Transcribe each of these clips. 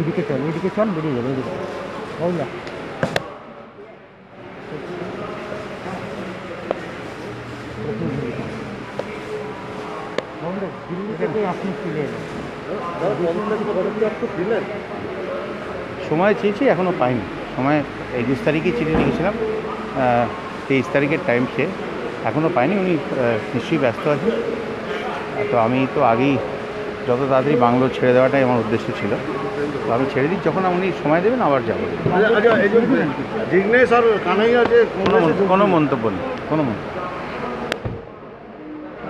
এদিকে চল এদিকে চল বেরিয়ে যাবে এদিকে এলেন। সময় চেয়েছি এখনও পাইনি। সময় একুশ তারিখে চিঠি লিখেছিলাম তেইশ তারিখের টাইম সে এখনও পাইনি উনি নিশ্চয়ই ব্যস্ত আছেন। তো আমি তো আগেই যত তাড়াতাড়ি বাংলো ছেড়ে দেওয়াটাই আমার উদ্দেশ্য ছিল। তো আমি ছেড়ে দিই যখন উনি সময় দেবেন আবার যাব। আচ্ছা আচ্ছা কোনো মন্তব্য নেই কোনো মন্তব্য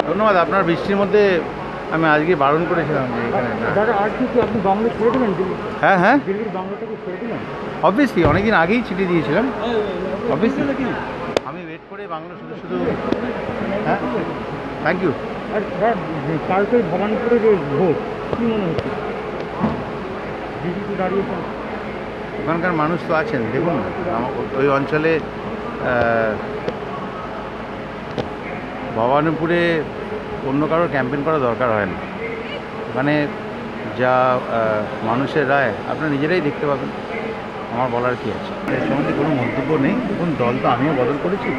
ধন্যবাদ আপনার বৃষ্টির মধ্যে আমি আজকে বারণ করেছিলাম যে এখানে হ্যাঁ হ্যাঁ। অবভিয়াসলি অনেকদিন আগেই চিঠি দিয়েছিলাম। অবভিয়াসলি আমি ওয়েট করে বাংলা শুধু শুধু হ্যাঁ? থ্যাংক ইউ আর কালকে ভবানীপুরে যে ভোট কী মনে হচ্ছে? বিজেপি দাঁড়িয়েছেন ওখানকার মানুষ তো আছেন দেখুন ওই অঞ্চলে ভবানীপুরে অন্য কারোর ক্যাম্পেন করা দরকার হয় না। ওখানে যা মানুষের রায় আপনারা নিজেরাই দেখতে পাবেন। আমার বলার কি আছে? এর সম্বন্ধে কোনো মন্তব্য নেই। দেখুন, দল তো আমিও বদল করেছি।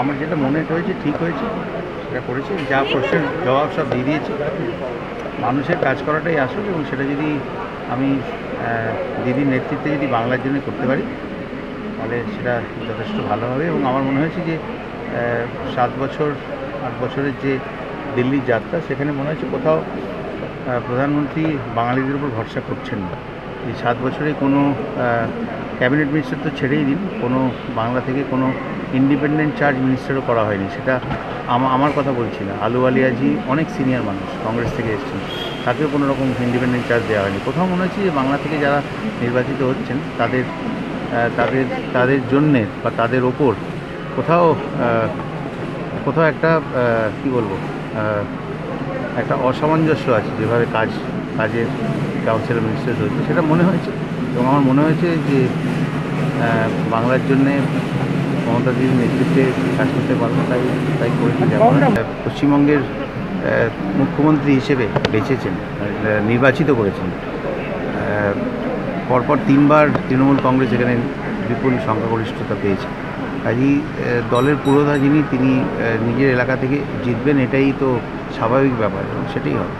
আমার যেটা মনে হয়েছে, ঠিক হয়েছে, সেটা করেছি। যা প্রশ্নের জবাব সব দিয়ে দিয়েছি। মানুষের কাজ করাটাই আসল এবং সেটা যদি আমি দিদির নেতৃত্বে যদি বাংলার জন্য করতে পারি, তাহলে সেটা যথেষ্ট ভালো হবে এবং আমার মনে হয়েছে যে সাত বছর, আট বছরের যে দিল্লির যাত্রা, সেখানে মনে হয়েছে কোথাও প্রধানমন্ত্রী বাঙালিদের উপর ভরসা করছেন না। এই সাত বছরে কোনো ক্যাবিনেট মিনিস্টার তো ছেড়েই দিন, কোনো বাংলা থেকে কোনো ইন্ডিপেন্ডেন্ট চার্জ মিনিস্টারও করা হয়নি। সেটা আমা- আমার কথা বলছি না। আলু আলিয়াজি অনেক সিনিয়র মানুষ কংগ্রেস থেকে এসছেন, তাকেও কোনো রকম ইন্ডিপেন্ডেন্ট চার্জ দেওয়া হয়নি। কোথাও মনে হচ্ছে যে বাংলা থেকে যারা নির্বাচিত হচ্ছেন, তাদের তাদের তাদের জন্যে বা তাদের ওপর কোথাও কোথাও একটা কি বলব একটা অসামঞ্জস্য আছে যেভাবে কাজ, কাজের কাউন্সিলর মিনিস্টার হয়েছে। সেটা মনে হয়েছে। এবং আমার মনে হয়েছে যে বাংলার জন্যে মমতা দিদির নেতৃত্বে কাজ করতে পারব তাই তাই করেছি যেমন পশ্চিমবঙ্গের মুখ্যমন্ত্রী হিসেবে বেঁচেছেন নির্বাচিত করেছেন। পরপর তিনবার তৃণমূল কংগ্রেস এখানে বিপুল সংখ্যাগরিষ্ঠতা পেয়েছে। কাজেই দলের পুরোধা যিনি তিনি নিজের এলাকা থেকে জিতবেন এটাই তো স্বাভাবিক ব্যাপার এবং সেটাই হবে।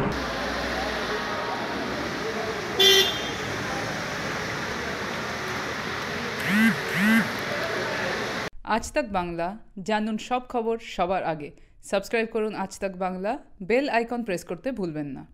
আজ তাক বাংলা, জানুন সব খবর সবার আগে। সাবস্ক্রাইব করুন আজ তাক বাংলা, বেল আইকন প্রেস করতে ভুলবেন না।